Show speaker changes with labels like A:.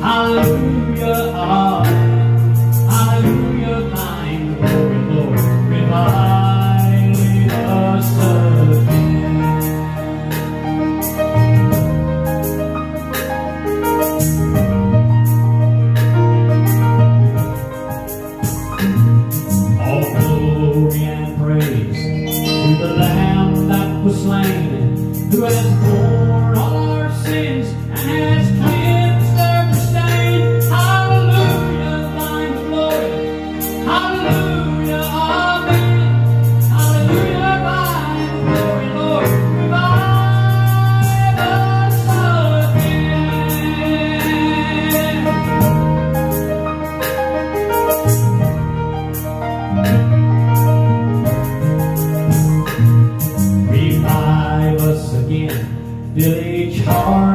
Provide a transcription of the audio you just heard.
A: Hallelujah. Hallelujah, glory, Lord. Revive us again. All glory and praise to the Lamb that was slain, who has borne